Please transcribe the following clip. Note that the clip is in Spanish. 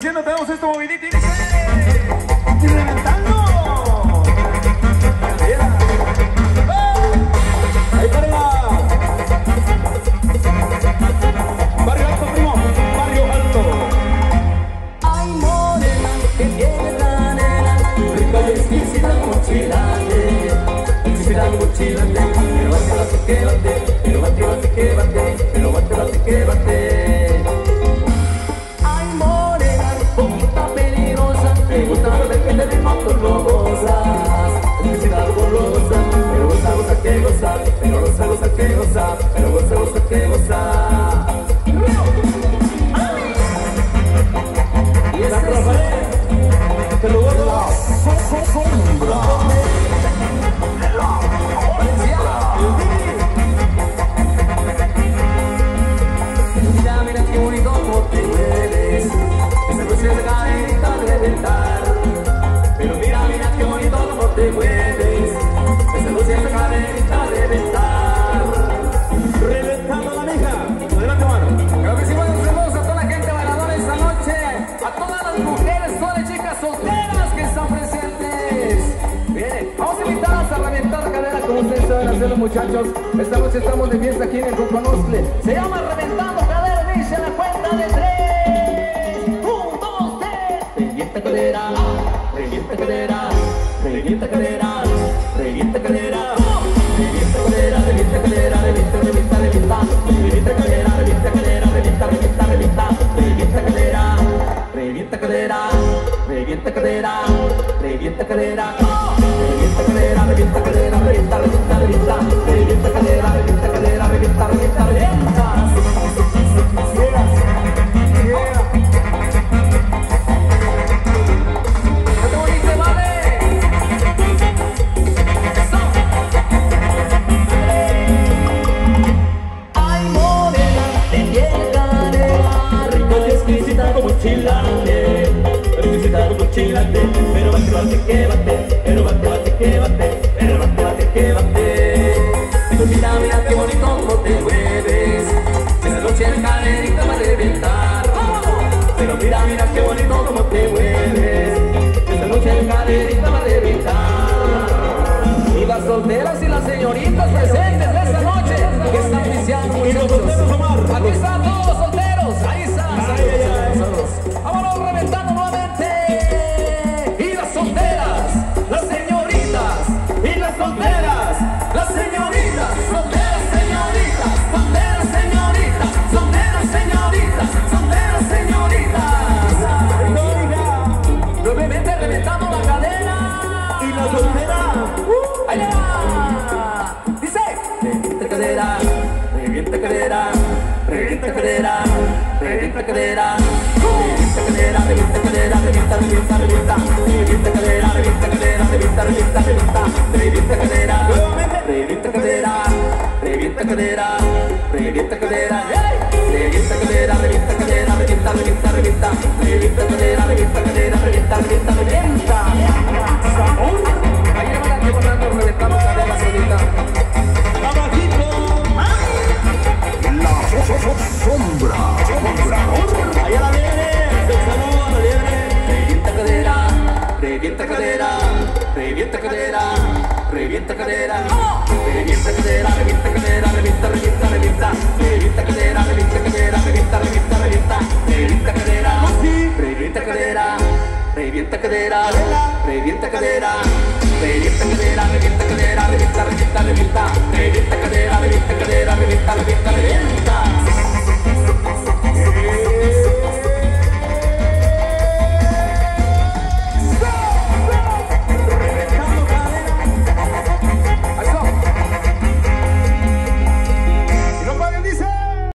Haciendo tenemos esto movidito y reventando. Ahí para Barrio Alto, primo, Barrio Alto. Ay, morena, que tiene la nena, y pero bate, bate, que bate, pero bate, bate, que bate, pero bate, bate, que bate. Saben hacerlo muchachos. Esta estamos de fiesta aquí en el Coconostle Se llama Reventando Cadera, dice la cuenta de tres. Un, dos, tres. Revienta cadera, revienta cadera Revienta cadera, revienta cadera. Revienta cadera, revienta cadera, revienta, revienta, revienta. Revienta cadera, revienta cadera, revienta, revienta, revienta. Revienta cadera, revienta cadera Revienta cadera, revienta cadera Revienta cadera, revienta cadera, revienta, revienta, revienta Revienta cadera, revienta cadera, revienta, revienta, revienta ¡Qué bonito, vale! ¡Eso! Ay, morena, te tiene cadera, rica y exquisita como chilante, exquisita como chilante, pero que bate, pero bate, revienta cadera, revienta cadera. Revienta cadera, revienta cadera, revienta, revienta, revienta. Revienta cadera, revienta cadera, revienta, revienta, revienta. Revienta cadera, revienta cadera, revienta cadera, revienta cadera. ¡Ey! cadera, revienta cadera, revienta cadera, revienta, revienta, revienta, revienta cadera, revienta cadera, revienta, revienta, revienta, revienta cadera, revienta cadera, revienta cadera, revienta cadera, revienta cadera, revienta cadera, revienta, cadera, revienta cadera, revienta cadera, revienta, revienta,